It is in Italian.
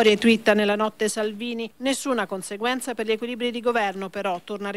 storie, twitta nella notte Salvini. Nessuna conseguenza per gli equilibri di governo, però, torna a